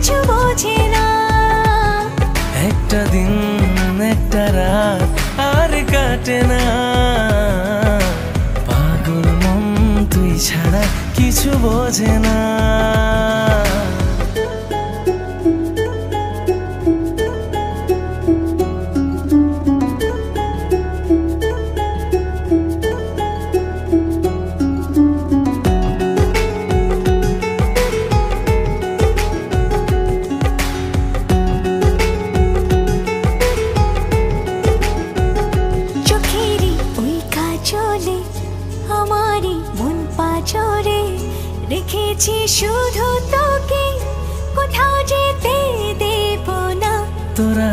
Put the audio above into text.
কিছু বোঝে না। একটা দিন, একটা রাত, আর কাটে না। পাগল মন তুই ছাড়া কিছু বোঝে না। চলে আমারই মন পাচরে রেখেছি শুধু তোকে কোথাও যেতে দেব না। তোরা